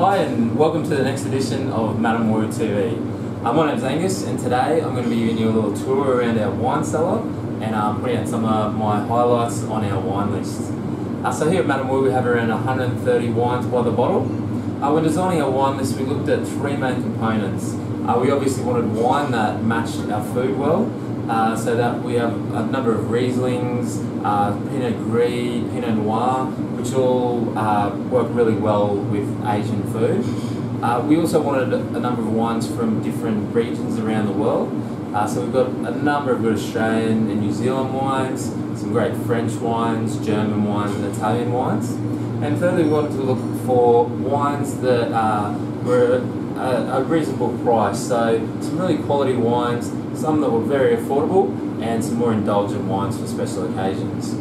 Hi and welcome to the next edition of Madame Wu TV. Uh, my name's Angus and today I'm going to be giving you a little tour around our wine cellar and um, putting out some of my highlights on our wine list. Uh, so here at Madame Wu we have around 130 wines by the bottle. Uh, when designing our wine list we looked at three main components. Uh, we obviously wanted wine that matched our food well, uh, so that we have a number of Rieslings, uh, Pinot Gris, Pinot Noir, which all uh, work really well with Asian food. Uh, we also wanted a number of wines from different regions around the world. Uh, so we've got a number of good Australian and New Zealand wines, some great French wines, German wines and Italian wines. And thirdly we wanted to look for wines that uh, were a, a reasonable price. So some really quality wines, some that were very affordable, and some more indulgent wines for special occasions.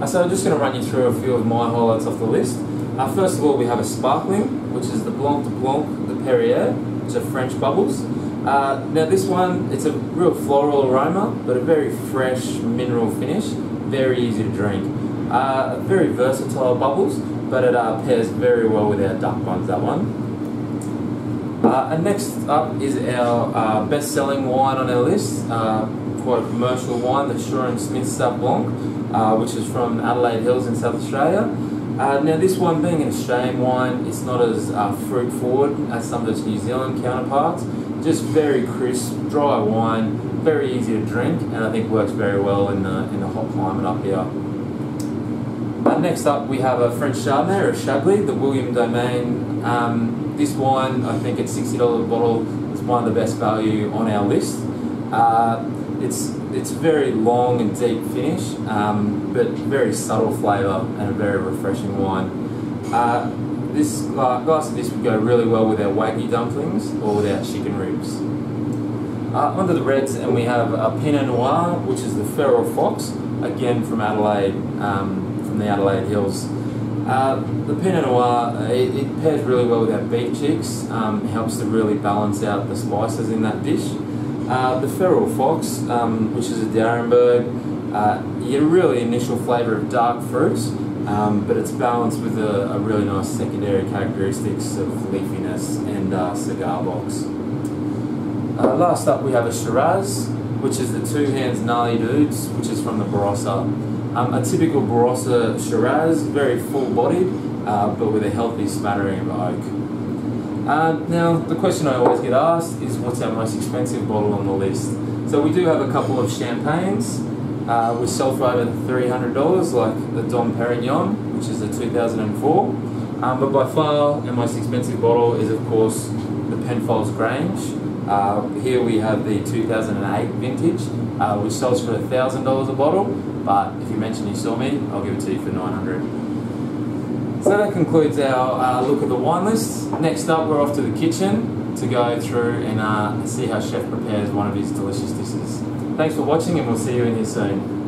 Uh, so I'm just going to run you through a few of my highlights off the list. Uh, first of all, we have a sparkling, which is the Blanc de Blanc, the Perrier, which are French bubbles. Uh, now this one, it's a real floral aroma, but a very fresh mineral finish, very easy to drink. Uh, very versatile bubbles, but it uh, pairs very well with our duck buns, that one. Uh, and next up is our uh, best-selling wine on our list, uh, quite a commercial wine, the Shaw Smith Sauv Blanc, uh, which is from Adelaide Hills in South Australia. Uh, now this one being an Australian wine, it's not as uh, fruit forward as some of its New Zealand counterparts. Just very crisp, dry wine, very easy to drink, and I think works very well in the, in the hot climate up here. next up we have a French Chardonnay, or Chablis, the William Domain um, this wine, I think at $60 a bottle, is one of the best value on our list. Uh, it's it's very long and deep finish, um, but very subtle flavour and a very refreshing wine. Uh, this glass of this would go really well with our wagyu dumplings or with our chicken ribs. Uh, onto the reds, and we have a Pinot Noir, which is the Feral Fox, again from Adelaide, um, from the Adelaide Hills. Uh, the Pinot Noir, it, it, pairs really well with our beef cheeks, um, helps to really balance out the spices in that dish. Uh, the Feral Fox, um, which is a d'Arenberg, uh, you really initial flavour of dark fruits, um, but it's balanced with a, a, really nice secondary characteristics of leafiness and uh, cigar box. Uh, last up we have a Shiraz, which is the Two Hands Gnarly Dudes, which is from the Barossa. Um, a typical Barossa Shiraz, very full-bodied, uh, but with a healthy smattering of oak. Uh, now, the question I always get asked is what's our most expensive bottle on the list? So we do have a couple of champagnes, uh, which sell for over $300, like the Dom Perignon, which is a 2004. Um, but by far, our most expensive bottle is, of course, the Penfolds Grange. Uh, here we have the 2008 vintage, uh, which sells for $1,000 a bottle, but if you mention you saw me, I'll give it to you for 900 So that concludes our uh, look at the wine list. Next up, we're off to the kitchen to go through and uh, see how Chef prepares one of his delicious dishes. Thanks for watching and we'll see you in here soon.